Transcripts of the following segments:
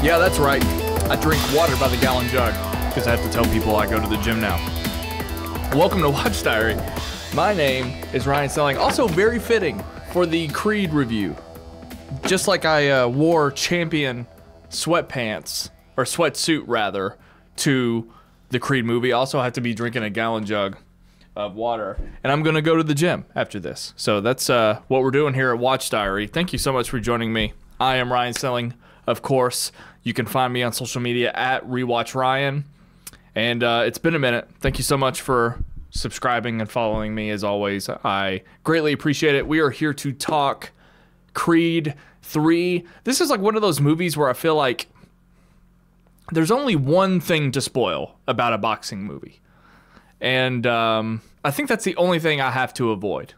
Yeah, that's right. I drink water by the gallon jug because I have to tell people I go to the gym now. Welcome to Watch Diary. My name is Ryan Selling. Also, very fitting for the Creed review. Just like I uh, wore champion sweatpants, or sweatsuit rather, to the Creed movie, also have to be drinking a gallon jug of water. And I'm going to go to the gym after this. So that's uh, what we're doing here at Watch Diary. Thank you so much for joining me. I am Ryan Selling, of course. You can find me on social media at Rewatch Ryan. And uh, it's been a minute. Thank you so much for subscribing and following me as always. I greatly appreciate it. We are here to talk Creed 3. This is like one of those movies where I feel like there's only one thing to spoil about a boxing movie. And um, I think that's the only thing I have to avoid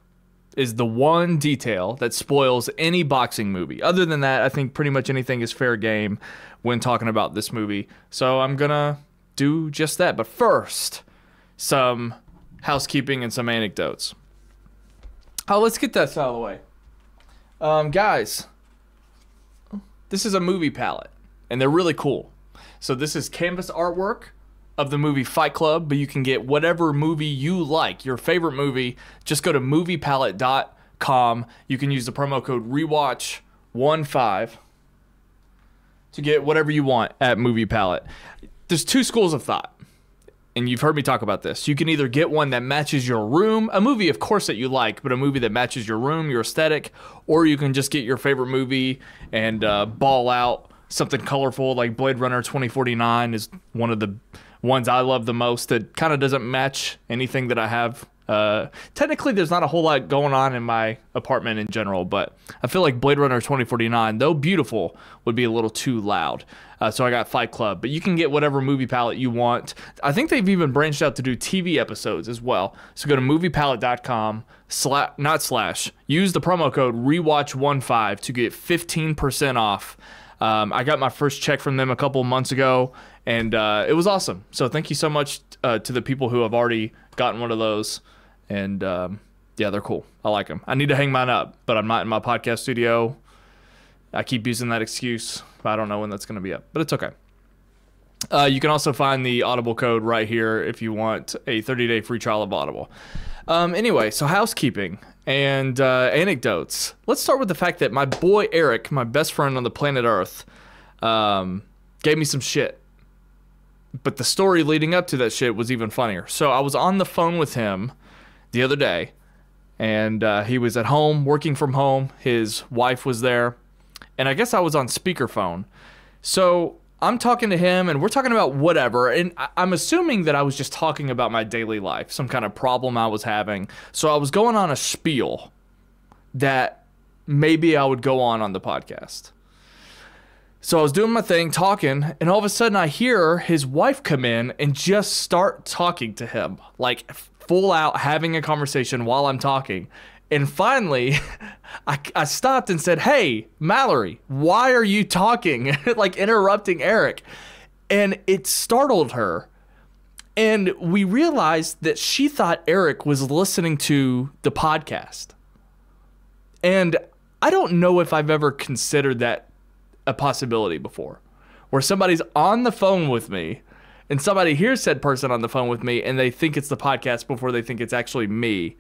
is the one detail that spoils any boxing movie. Other than that, I think pretty much anything is fair game when talking about this movie. So I'm going to do just that. But first, some housekeeping and some anecdotes. Oh, let's get that out of the way. Um, guys, this is a movie palette, and they're really cool. So this is canvas artwork of the movie Fight Club, but you can get whatever movie you like, your favorite movie. Just go to moviepalette.com. You can use the promo code rewatch15 to get whatever you want at Movie Palette. There's two schools of thought and you've heard me talk about this. You can either get one that matches your room, a movie, of course, that you like, but a movie that matches your room, your aesthetic, or you can just get your favorite movie and uh, ball out something colorful like Blade Runner 2049 is one of the ones I love the most that kind of doesn't match anything that I have uh, technically, there's not a whole lot going on in my apartment in general, but I feel like Blade Runner 2049, though beautiful, would be a little too loud. Uh, so I got Fight Club, but you can get whatever movie palette you want. I think they've even branched out to do TV episodes as well. So go to moviepalette.com, slash, not slash, use the promo code rewatch15 to get 15% off. Um, I got my first check from them a couple months ago, and uh, it was awesome. So thank you so much uh, to the people who have already gotten one of those and um, yeah, they're cool. I like them. I need to hang mine up, but I'm not in my podcast studio. I keep using that excuse. I don't know when that's going to be up, but it's okay. Uh, you can also find the Audible code right here if you want a 30 day free trial of Audible. Um, anyway, so housekeeping and uh, anecdotes. Let's start with the fact that my boy Eric, my best friend on the planet Earth, um, gave me some shit but the story leading up to that shit was even funnier. So I was on the phone with him the other day, and uh, he was at home working from home. His wife was there, and I guess I was on speakerphone. So I'm talking to him, and we're talking about whatever. And I'm assuming that I was just talking about my daily life, some kind of problem I was having. So I was going on a spiel that maybe I would go on on the podcast. So I was doing my thing, talking, and all of a sudden I hear his wife come in and just start talking to him, like full out having a conversation while I'm talking. And finally, I, I stopped and said, Hey, Mallory, why are you talking? like interrupting Eric. And it startled her. And we realized that she thought Eric was listening to the podcast. And I don't know if I've ever considered that a possibility before where somebody's on the phone with me and somebody hears said person on the phone with me and they think it's the podcast before they think it's actually me.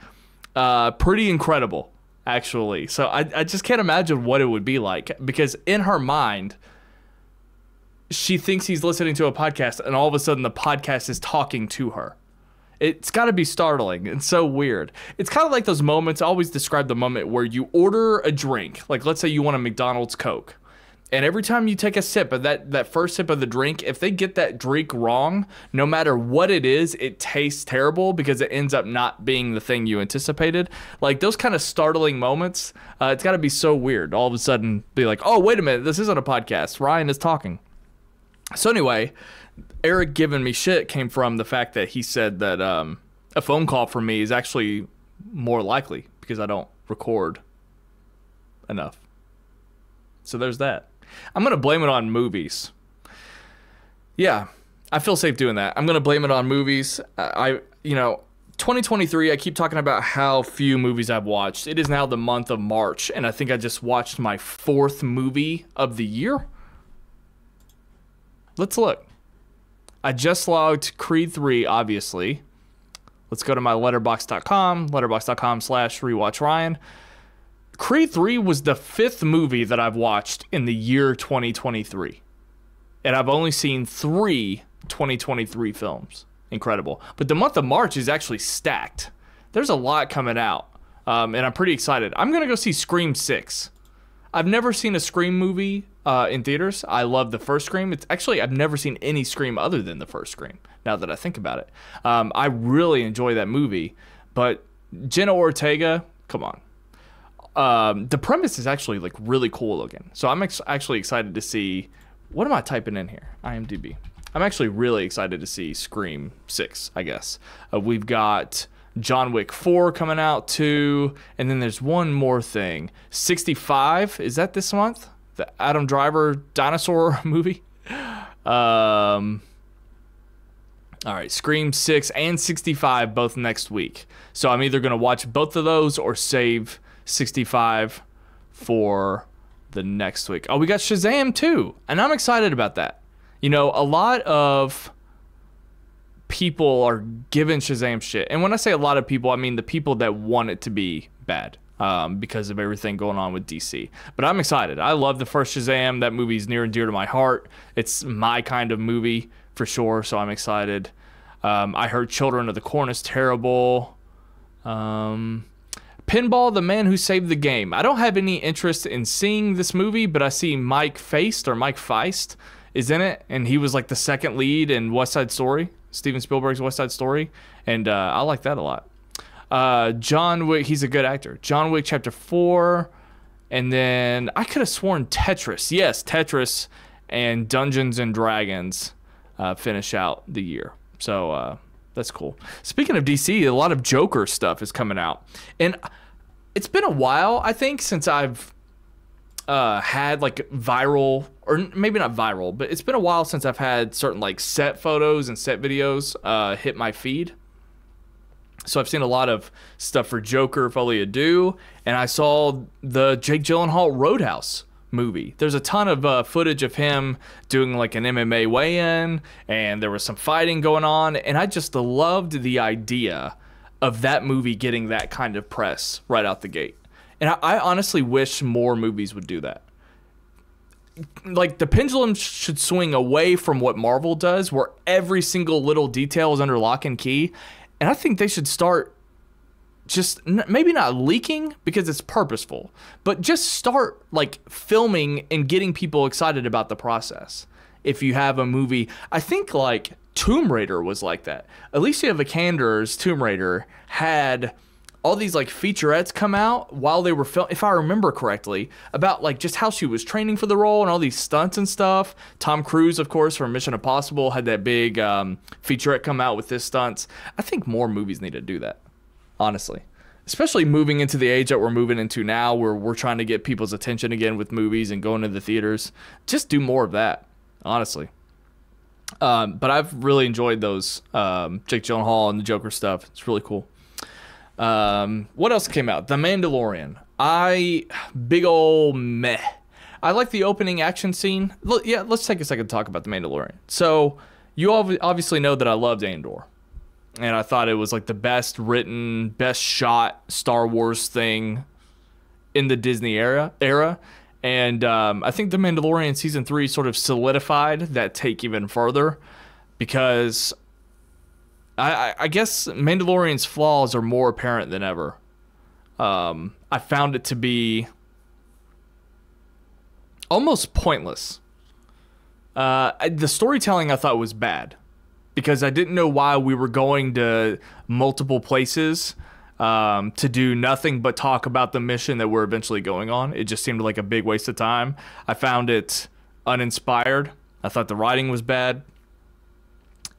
Uh, pretty incredible, actually. So I, I just can't imagine what it would be like because in her mind, she thinks he's listening to a podcast and all of a sudden the podcast is talking to her. It's got to be startling and so weird. It's kind of like those moments. I always describe the moment where you order a drink. Like, let's say you want a McDonald's Coke and every time you take a sip of that, that first sip of the drink, if they get that drink wrong, no matter what it is, it tastes terrible because it ends up not being the thing you anticipated. Like those kind of startling moments, uh, it's got to be so weird. All of a sudden, be like, oh, wait a minute, this isn't a podcast. Ryan is talking. So, anyway, Eric giving me shit came from the fact that he said that um, a phone call from me is actually more likely because I don't record enough. So, there's that. I'm gonna blame it on movies. Yeah, I feel safe doing that. I'm gonna blame it on movies. I you know, 2023, I keep talking about how few movies I've watched. It is now the month of March, and I think I just watched my fourth movie of the year. Let's look. I just logged Creed 3, obviously. Let's go to my letterboxd.com, letterboxd.com slash rewatch Ryan. Creed 3 was the fifth movie that I've watched in the year 2023. And I've only seen three 2023 films. Incredible. But the month of March is actually stacked. There's a lot coming out. Um, and I'm pretty excited. I'm going to go see Scream 6. I've never seen a Scream movie uh, in theaters. I love the first Scream. It's actually I've never seen any Scream other than the first Scream. Now that I think about it, um, I really enjoy that movie. But Jenna Ortega, come on. Um, the premise is actually like really cool looking. So I'm ex- actually excited to see. What am I typing in here? IMDb. I'm actually really excited to see Scream Six. I guess uh, we've got John Wick 4 coming out too. And then there's one more thing 65. Is that this month? The Adam Driver dinosaur movie? Um, all right, Scream 6 and 65 both next week. So I'm either going to watch both of those or save 65 for the next week. Oh, we got Shazam too. And I'm excited about that. You know, a lot of people are giving Shazam shit. And when I say a lot of people, I mean the people that want it to be bad. Um, because of everything going on with DC. But I'm excited. I love the first Shazam. That movie is near and dear to my heart. It's my kind of movie for sure. So I'm excited. Um, I heard Children of the Corn is terrible. Um, Pinball, the man who saved the game. I don't have any interest in seeing this movie, but I see Mike Faist or Mike Faist is in it, and he was like the second lead in West Side Story. Steven Spielberg's West Side Story, and uh, I like that a lot. Uh, John Wick, he's a good actor. John Wick Chapter Four, and then I could have sworn Tetris. Yes, Tetris and Dungeons and Dragons uh, finish out the year. So uh, that's cool. Speaking of DC, a lot of Joker stuff is coming out, and it's been a while, I think, since I've uh, had like viral or maybe not viral, but it's been a while since I've had certain like set photos and set videos uh, hit my feed. So I've seen a lot of stuff for Joker, Folie à Deux, and I saw the Jake Gyllenhaal Roadhouse movie. There's a ton of uh, footage of him doing like an MMA weigh-in, and there was some fighting going on, and I just loved the idea of that movie getting that kind of press right out the gate. And I, I honestly wish more movies would do that like the pendulum should swing away from what Marvel does, where every single little detail is under lock and key. And I think they should start just maybe not leaking because it's purposeful, but just start like filming and getting people excited about the process. If you have a movie, I think like Tomb Raider was like that. Alicia Vikander's Tomb Raider had all these like featurettes come out while they were filming, if I remember correctly, about like just how she was training for the role and all these stunts and stuff. Tom Cruise, of course, from Mission Impossible, had that big um, featurette come out with his stunts. I think more movies need to do that, honestly. Especially moving into the age that we're moving into now, where we're trying to get people's attention again with movies and going to the theaters. Just do more of that, honestly. Um, but I've really enjoyed those um, Jake Gyllenhaal and the Joker stuff. It's really cool. Um, what else came out? The Mandalorian. I big old meh. I like the opening action scene. Yeah, let's take a second to talk about the Mandalorian. So you obviously know that I loved Andor, and I thought it was like the best written, best shot Star Wars thing in the Disney era. Era. And um, I think The Mandalorian season three sort of solidified that take even further because I, I guess Mandalorian's flaws are more apparent than ever. Um, I found it to be almost pointless. Uh, the storytelling I thought was bad because I didn't know why we were going to multiple places um, to do nothing but talk about the mission that we're eventually going on. It just seemed like a big waste of time. I found it uninspired. I thought the writing was bad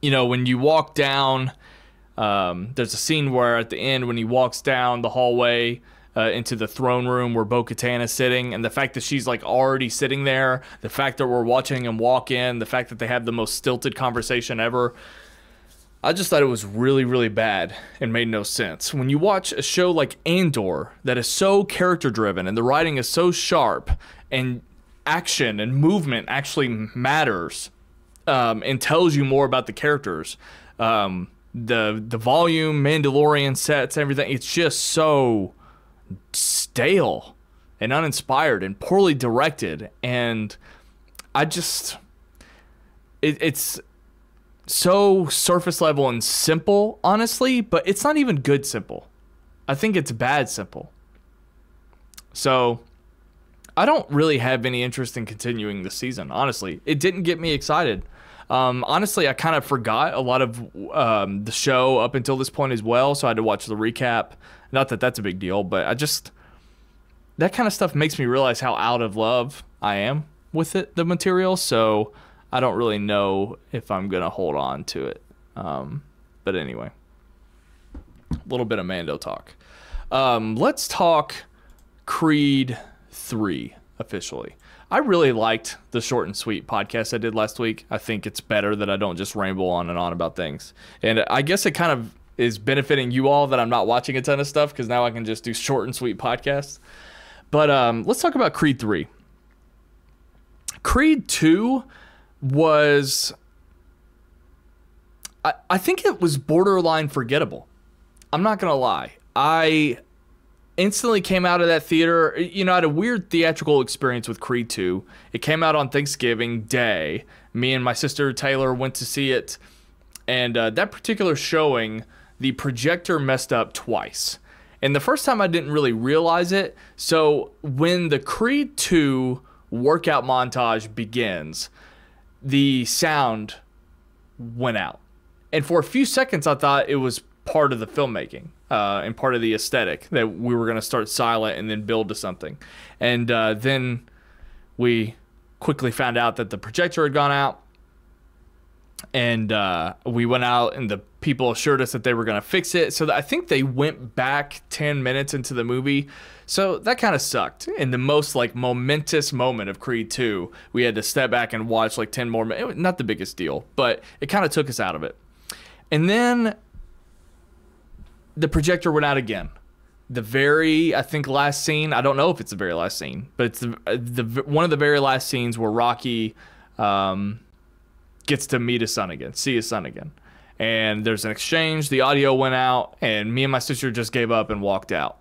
you know, when you walk down, um, there's a scene where at the end, when he walks down the hallway uh, into the throne room where Bo Katan is sitting, and the fact that she's like already sitting there, the fact that we're watching him walk in, the fact that they have the most stilted conversation ever. I just thought it was really, really bad and made no sense. When you watch a show like Andor that is so character driven and the writing is so sharp and action and movement actually matters um, and tells you more about the characters, um, the the volume, Mandalorian sets, everything, it's just so stale and uninspired and poorly directed. And I just, it, it's so surface level and simple, honestly, but it's not even good simple. I think it's bad simple. So I don't really have any interest in continuing the season, honestly. It didn't get me excited. Um, honestly, I kind of forgot a lot of um, the show up until this point as well, so I had to watch the recap. Not that that's a big deal, but I just that kind of stuff makes me realize how out of love I am with it, the material. So I don't really know if I'm gonna hold on to it. Um, but anyway, a little bit of Mando talk. Um, let's talk Creed three officially. I really liked the short and sweet podcast I did last week. I think it's better that I don't just ramble on and on about things. And I guess it kind of is benefiting you all that I'm not watching a ton of stuff because now I can just do short and sweet podcasts. But um, let's talk about Creed 3. Creed 2 was. I, I think it was borderline forgettable. I'm not going to lie. I instantly came out of that theater. You know, I had a weird theatrical experience with Creed 2. It came out on Thanksgiving Day. Me and my sister Taylor went to see it. And uh, that particular showing, the projector messed up twice. And the first time I didn't really realize it. So when the Creed 2 workout montage begins, the sound went out. And for a few seconds, I thought it was part of the filmmaking uh, and part of the aesthetic that we were going to start silent and then build to something. And uh, then we quickly found out that the projector had gone out. And uh, we went out, and the people assured us that they were going to fix it. So I think they went back 10 minutes into the movie. So that kind of sucked. In the most like momentous moment of Creed 2, we had to step back and watch like 10 more minutes. Not the biggest deal, but it kind of took us out of it. And then the projector went out again. The very, I think, last scene. I don't know if it's the very last scene, but it's the, the one of the very last scenes where Rocky um, gets to meet his son again, see his son again, and there's an exchange. The audio went out, and me and my sister just gave up and walked out.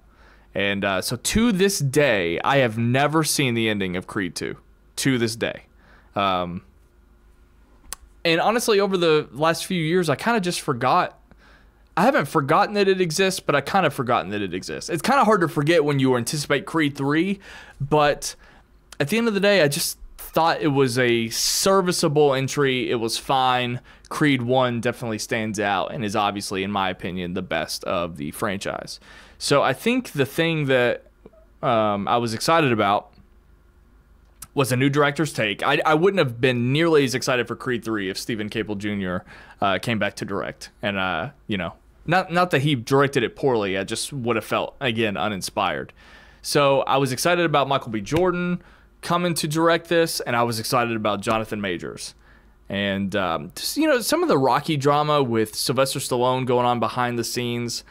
And uh, so to this day, I have never seen the ending of Creed 2. To this day. Um, and honestly, over the last few years, I kind of just forgot I haven't forgotten that it exists, but I kind of forgotten that it exists. It's kind of hard to forget when you anticipate Creed 3, but at the end of the day, I just thought it was a serviceable entry. It was fine. Creed 1 definitely stands out and is obviously, in my opinion, the best of the franchise. So I think the thing that um, I was excited about was a new director's take. I, I wouldn't have been nearly as excited for Creed 3 if Steven Caple Jr. Uh, came back to direct. And, uh, you know, not not that he directed it poorly. I just would have felt again uninspired. So I was excited about Michael B. Jordan coming to direct this, and I was excited about Jonathan Majors. And um, just, you know some of the Rocky drama with Sylvester Stallone going on behind the scenes.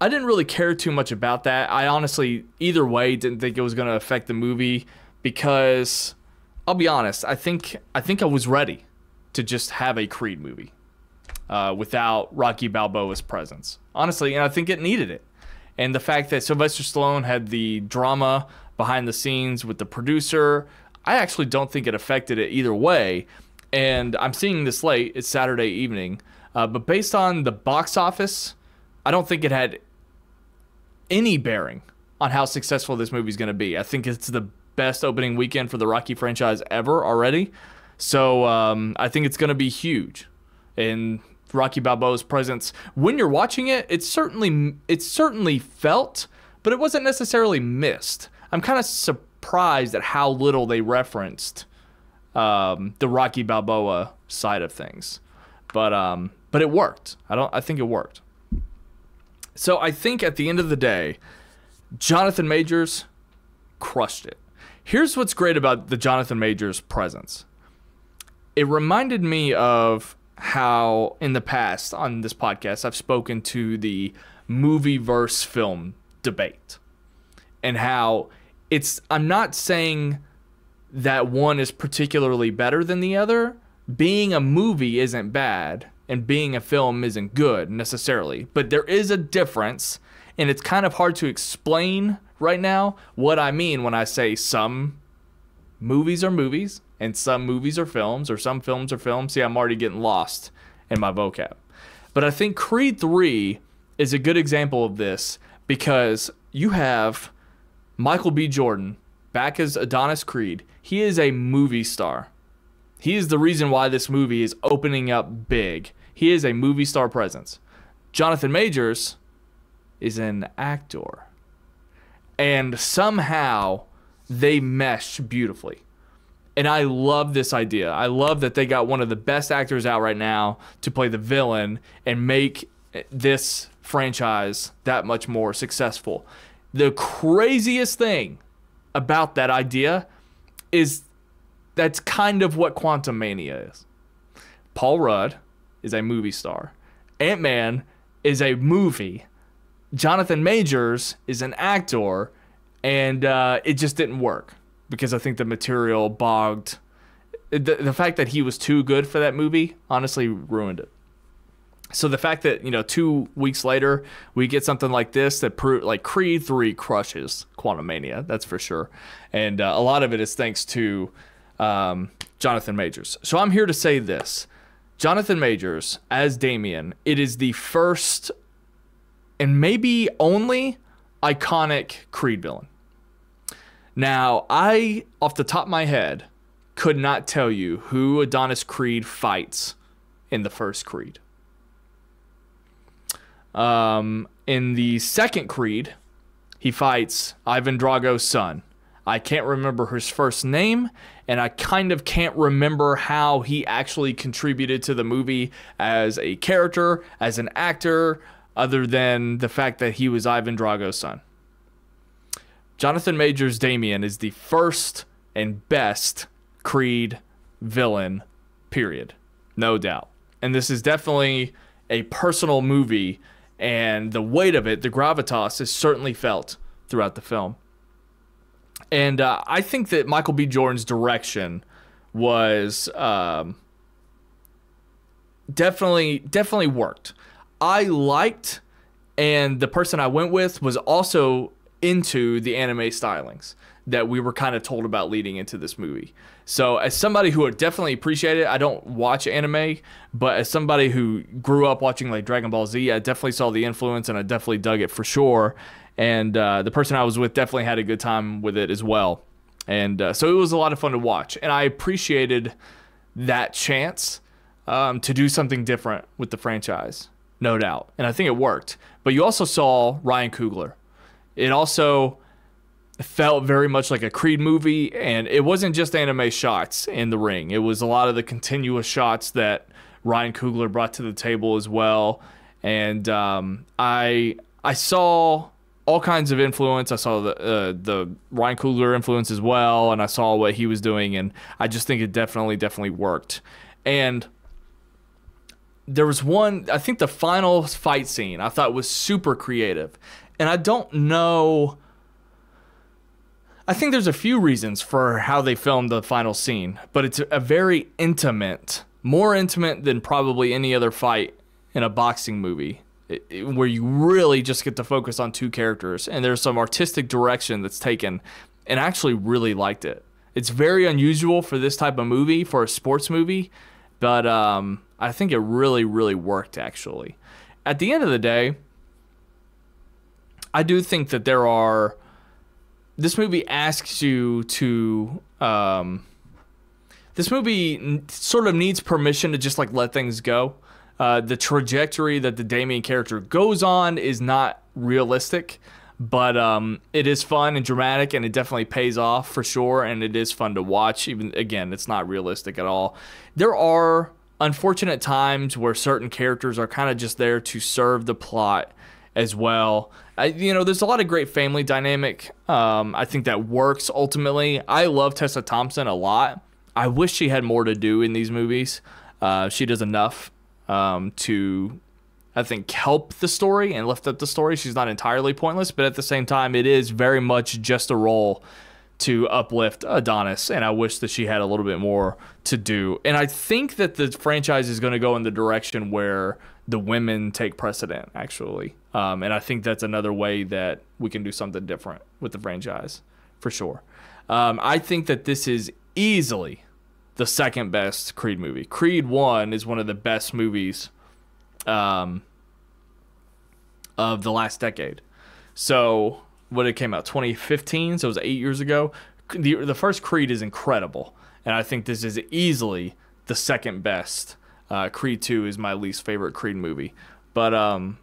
I didn't really care too much about that. I honestly, either way, didn't think it was going to affect the movie because I'll be honest. I think I think I was ready to just have a Creed movie uh, without Rocky Balboa's presence. Honestly, and I think it needed it. And the fact that Sylvester Stallone had the drama behind the scenes with the producer, I actually don't think it affected it either way. And I'm seeing this late, it's Saturday evening. Uh, but based on the box office, I don't think it had any bearing on how successful this movie is going to be. I think it's the best opening weekend for the Rocky franchise ever already. So um, I think it's going to be huge. And Rocky Balboa's presence when you're watching it. It's certainly it's certainly felt, but it wasn't necessarily missed. I'm kind of surprised at how little they referenced um, the Rocky Balboa side of things, but um, but it worked. I don't. I think it worked. So I think at the end of the day, Jonathan Majors crushed it. Here's what's great about the Jonathan Majors presence. It reminded me of how in the past on this podcast I've spoken to the movie verse film debate and how it's I'm not saying that one is particularly better than the other. Being a movie isn't bad and being a film isn't good necessarily, but there is a difference and it's kind of hard to explain right now what I mean when I say some movies are movies and some movies are films or some films are films. See, I'm already getting lost in my vocab. But I think Creed 3 is a good example of this because you have Michael B. Jordan back as Adonis Creed. He is a movie star. He is the reason why this movie is opening up big. He is a movie star presence. Jonathan Majors is an actor. And somehow they mesh beautifully. And I love this idea. I love that they got one of the best actors out right now to play the villain and make this franchise that much more successful. The craziest thing about that idea is that's kind of what Quantumania is. Paul Rudd is a movie star. Ant Man is a movie. Jonathan Majors is an actor and uh, it just didn't work because I think the material bogged. The, the fact that he was too good for that movie honestly ruined it. So the fact that you know two weeks later we get something like this that pro- like Creed three crushes Quantumania, that's for sure, and uh, a lot of it is thanks to um, Jonathan Majors. So I'm here to say this: Jonathan Majors as Damien, it is the first and maybe only iconic Creed villain. Now, I, off the top of my head, could not tell you who Adonis Creed fights in the first Creed. Um, in the second Creed, he fights Ivan Drago's son. I can't remember his first name, and I kind of can't remember how he actually contributed to the movie as a character, as an actor, other than the fact that he was Ivan Drago's son. Jonathan Majors Damien is the first and best Creed villain, period. No doubt. And this is definitely a personal movie, and the weight of it, the gravitas, is certainly felt throughout the film. And uh, I think that Michael B. Jordan's direction was um, definitely definitely worked. I liked, and the person I went with was also into the anime stylings that we were kind of told about leading into this movie. So, as somebody who would definitely appreciate it, I don't watch anime, but as somebody who grew up watching like Dragon Ball Z, I definitely saw the influence and I definitely dug it for sure. And uh, the person I was with definitely had a good time with it as well. And uh, so it was a lot of fun to watch. And I appreciated that chance um, to do something different with the franchise, no doubt. And I think it worked. But you also saw Ryan Coogler it also felt very much like a Creed movie, and it wasn't just anime shots in the ring. It was a lot of the continuous shots that Ryan Coogler brought to the table as well. And um, I I saw all kinds of influence. I saw the uh, the Ryan Coogler influence as well, and I saw what he was doing, and I just think it definitely definitely worked. And there was one. I think the final fight scene I thought was super creative, and I don't know. I think there's a few reasons for how they filmed the final scene, but it's a very intimate, more intimate than probably any other fight in a boxing movie, it, it, where you really just get to focus on two characters. And there's some artistic direction that's taken, and I actually really liked it. It's very unusual for this type of movie, for a sports movie, but um, I think it really, really worked actually. At the end of the day, I do think that there are. This movie asks you to. Um, this movie sort of needs permission to just like let things go. Uh, the trajectory that the Damien character goes on is not realistic, but um, it is fun and dramatic, and it definitely pays off for sure. And it is fun to watch. Even again, it's not realistic at all. There are unfortunate times where certain characters are kind of just there to serve the plot as well. I, you know, there's a lot of great family dynamic. Um, I think that works ultimately. I love Tessa Thompson a lot. I wish she had more to do in these movies. Uh, she does enough um, to, I think, help the story and lift up the story. She's not entirely pointless, but at the same time, it is very much just a role to uplift Adonis, and I wish that she had a little bit more to do. And I think that the franchise is going to go in the direction where the women take precedent, actually. Um, and I think that's another way that we can do something different with the franchise, for sure. Um, I think that this is easily the second best Creed movie. Creed 1 is one of the best movies um, of the last decade. So when it came out 2015, so it was eight years ago. The the first Creed is incredible, and I think this is easily the second best. Uh, Creed 2 is my least favorite Creed movie, but um,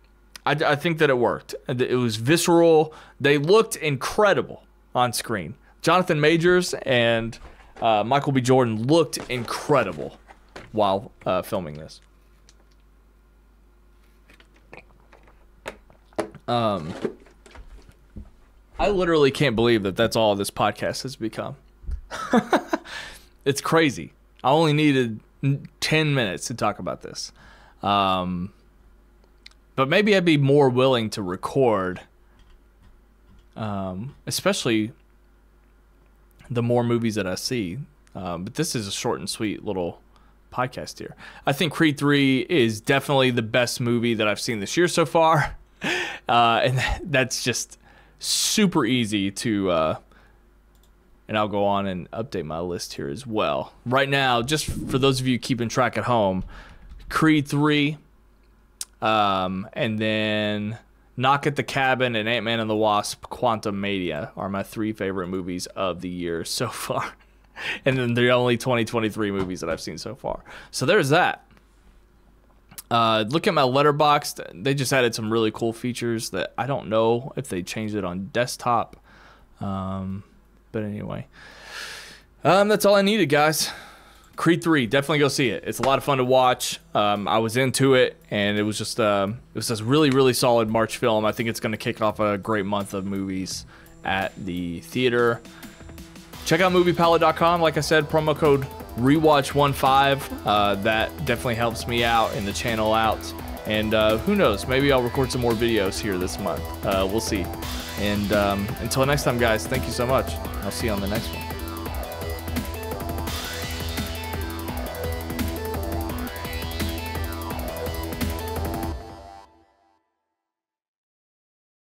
I, I think that it worked. It was visceral. They looked incredible on screen. Jonathan Majors and uh, Michael B. Jordan looked incredible while uh, filming this. Um, I literally can't believe that that's all this podcast has become. it's crazy. I only needed 10 minutes to talk about this. Um, but maybe I'd be more willing to record, um, especially the more movies that I see. Um, but this is a short and sweet little podcast here. I think Creed 3 is definitely the best movie that I've seen this year so far. Uh, and that's just super easy to uh, and I'll go on and update my list here as well. Right now, just for those of you keeping track at home, Creed 3, um, and then Knock at the Cabin and Ant Man and the Wasp Quantumania are my three favorite movies of the year so far. and then they're only 2023 movies that I've seen so far. So there's that. Uh, look at my Letterboxd. They just added some really cool features that I don't know if they changed it on desktop. Um, but anyway, um, that's all I needed, guys. Creed 3, definitely go see it. It's a lot of fun to watch. Um, I was into it, and it was just uh, it was just really, really solid March film. I think it's going to kick off a great month of movies at the theater. Check out moviepalette.com. Like I said, promo code rewatch15. Uh, that definitely helps me out and the channel out. And uh, who knows, maybe I'll record some more videos here this month. Uh, we'll see. And um, until next time, guys, thank you so much. I'll see you on the next one.